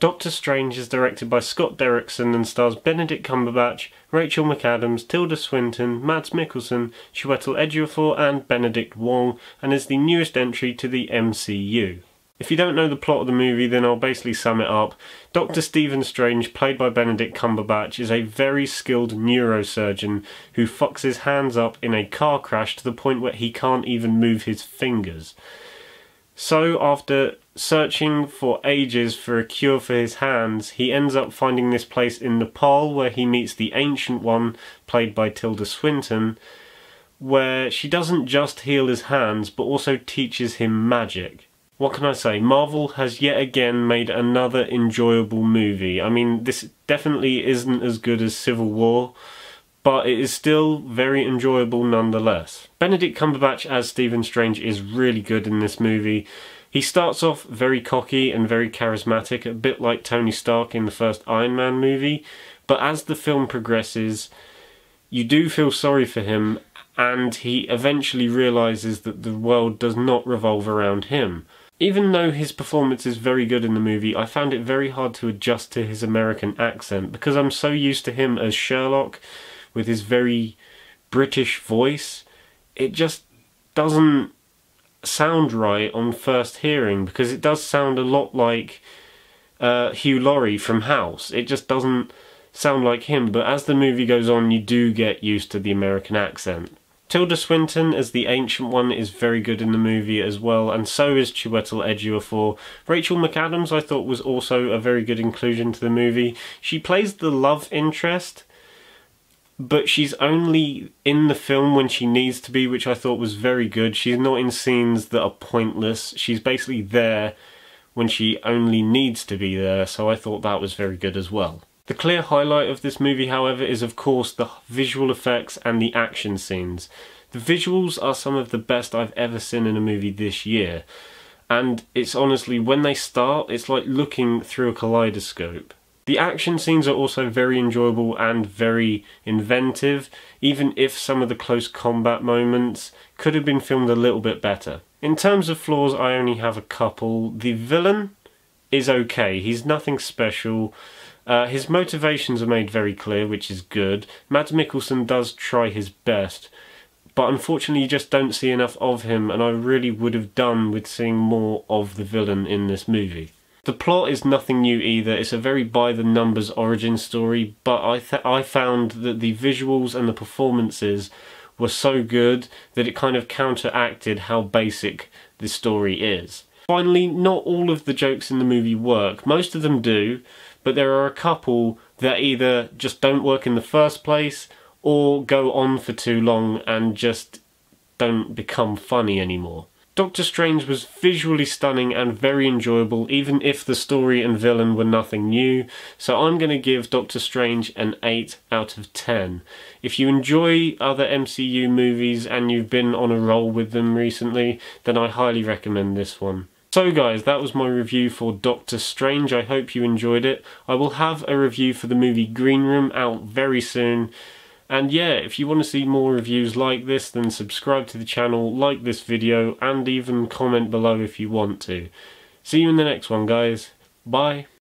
Doctor Strange is directed by Scott Derrickson and stars Benedict Cumberbatch, Rachel McAdams, Tilda Swinton, Mads Mikkelsen, Chiwetel Ejiofor and Benedict Wong and is the newest entry to the MCU. If you don't know the plot of the movie, then I'll basically sum it up. Dr. Stephen Strange, played by Benedict Cumberbatch, is a very skilled neurosurgeon who fucks his hands up in a car crash to the point where he can't even move his fingers. So, after searching for ages for a cure for his hands, he ends up finding this place in Nepal where he meets the Ancient One, played by Tilda Swinton, where she doesn't just heal his hands but also teaches him magic what can I say? Marvel has yet again made another enjoyable movie. I mean, this definitely isn't as good as Civil War, but it is still very enjoyable nonetheless. Benedict Cumberbatch as Stephen Strange is really good in this movie. He starts off very cocky and very charismatic, a bit like Tony Stark in the first Iron Man movie, but as the film progresses, you do feel sorry for him, and he eventually realizes that the world does not revolve around him. Even though his performance is very good in the movie, I found it very hard to adjust to his American accent because I'm so used to him as Sherlock with his very British voice. It just doesn't sound right on first hearing because it does sound a lot like uh, Hugh Laurie from House. It just doesn't sound like him, but as the movie goes on, you do get used to the American accent. Tilda Swinton as the Ancient One is very good in the movie as well, and so is Chiwetel Ejiofor. Rachel McAdams I thought was also a very good inclusion to the movie. She plays the love interest, but she's only in the film when she needs to be, which I thought was very good. She's not in scenes that are pointless. She's basically there when she only needs to be there, so I thought that was very good as well. The clear highlight of this movie, however, is of course the visual effects and the action scenes. The visuals are some of the best I've ever seen in a movie this year, and it's honestly, when they start, it's like looking through a kaleidoscope. The action scenes are also very enjoyable and very inventive, even if some of the close combat moments could have been filmed a little bit better. In terms of flaws, I only have a couple. The villain is okay, he's nothing special. Uh, his motivations are made very clear, which is good. Mads Mikkelsen does try his best, but unfortunately you just don't see enough of him, and I really would have done with seeing more of the villain in this movie. The plot is nothing new either. It's a very by-the-numbers origin story, but I I found that the visuals and the performances were so good that it kind of counteracted how basic the story is. Finally, not all of the jokes in the movie work. Most of them do, but there are a couple that either just don't work in the first place or go on for too long and just don't become funny anymore. Doctor Strange was visually stunning and very enjoyable, even if the story and villain were nothing new, so I'm going to give Doctor Strange an 8 out of 10. If you enjoy other MCU movies and you've been on a roll with them recently, then I highly recommend this one. So guys, that was my review for Doctor Strange. I hope you enjoyed it. I will have a review for the movie Green Room out very soon. And yeah, if you want to see more reviews like this, then subscribe to the channel, like this video, and even comment below if you want to. See you in the next one, guys. Bye.